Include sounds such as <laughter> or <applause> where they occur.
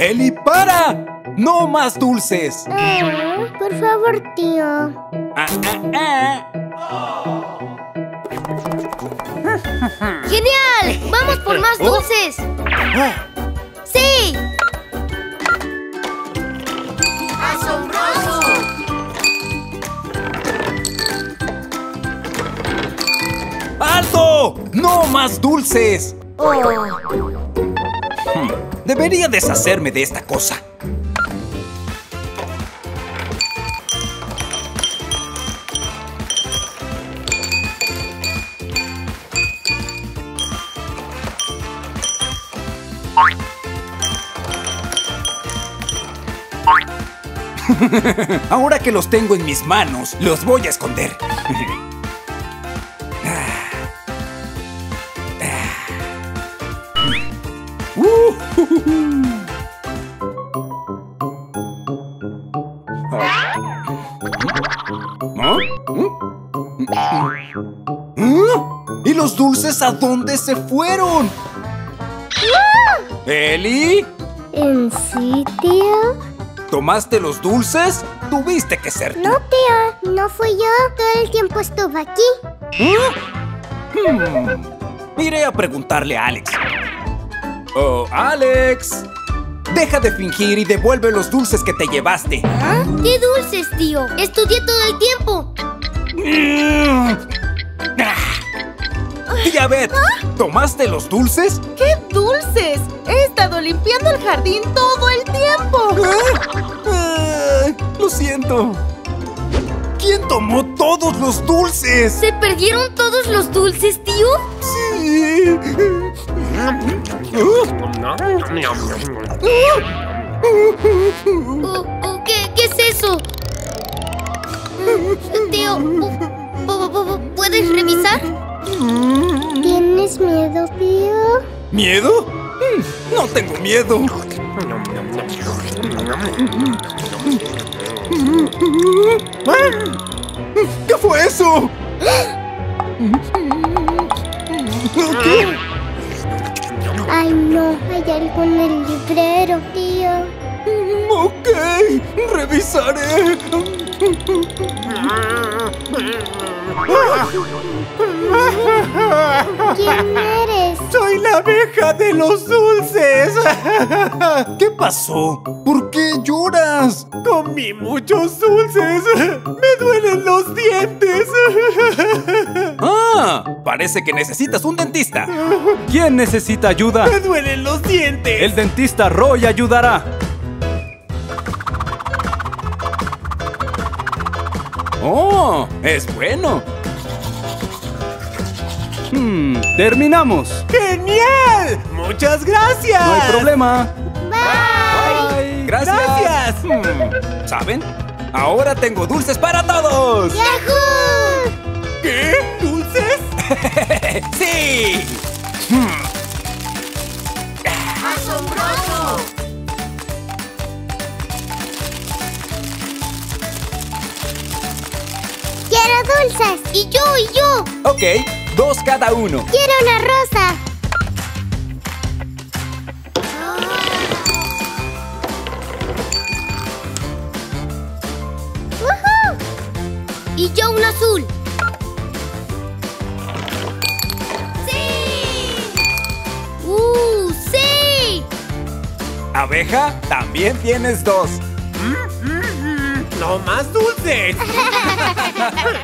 ¡Eli, para! ¡No más dulces! Ah, por favor, tío. Ah, ah, ¡Genial! ¡Vamos por más dulces! ¡Sí! ¡Asombroso! ¡Alto! ¡No más dulces! Oh. Debería deshacerme de esta cosa. <laughs> Ahora que los tengo en mis manos, los voy a esconder. <laughs> ¿Y los dulces a dónde se fueron? ¿Eli? ¿En sí? ¿Tomaste los dulces? Tuviste que ser tú. No, tío. No fui yo. Todo el tiempo estuve aquí. Hmm. Iré a preguntarle a Alex. Oh, Alex. Deja de fingir y devuelve los dulces que te llevaste. ¿Ah? ¡Qué dulces, tío! ¡Estudié todo el tiempo! Diabet, ¿tomaste los dulces? ¡Qué dulces! He estado limpiando el jardín todo el tiempo. Ah, lo siento. ¿Quién tomó todos los dulces? ¿Se perdieron todos los dulces, tío? Sí. Oh, oh, ¿qué, ¿Qué es eso? Tío, ¿pu- pu- pu- ¿puedes revisar? ¿Tienes miedo, tío? ¿Miedo? Mm, No tengo miedo. ¿Qué fue eso? <gasps> ¿Qué? Ay, no. Hay algo en el librero, tío. Ok, revisaré. ¿Quién eres? Soy la abeja de los dulces. <laughs> ¿Qué pasó? ¿Por qué lloras? Comí muchos dulces. Me duelen los dientes. <laughs> Ah, parece que necesitas un dentista. <laughs> ¿Quién necesita ayuda? Me duelen los dientes. El dentista Roy ayudará. Oh, es bueno. Hmm, terminamos. ¡Genial! ¡Muchas gracias! No hay problema. Bye. Gracias. Hmm, ¿Saben? Ahora tengo dulces para todos. ¡Yahoo! ¿Qué? ¿Dulces? <laughs> ¡Sí! ¡Asombroso! ¡Quiero dulces! Y yo, y yo. Ok, dos cada uno. ¡Quiero una rosa! Y yo un azul. ¡Sí! ¡Uh, sí! Abeja, también tienes dos. ¡No más dulces! <laughs>